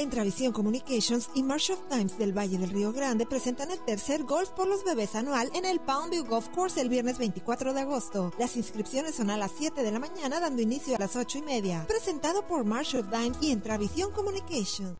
Entravisión Communications y Marsh of Times del Valle del Río Grande presentan el tercer Golf por los Bebés anual en el Palm View Golf Course el viernes 24 de agosto. Las inscripciones son a las 7 de la mañana, dando inicio a las 8 y media. Presentado por Marsh of Times y Entravisión Communications.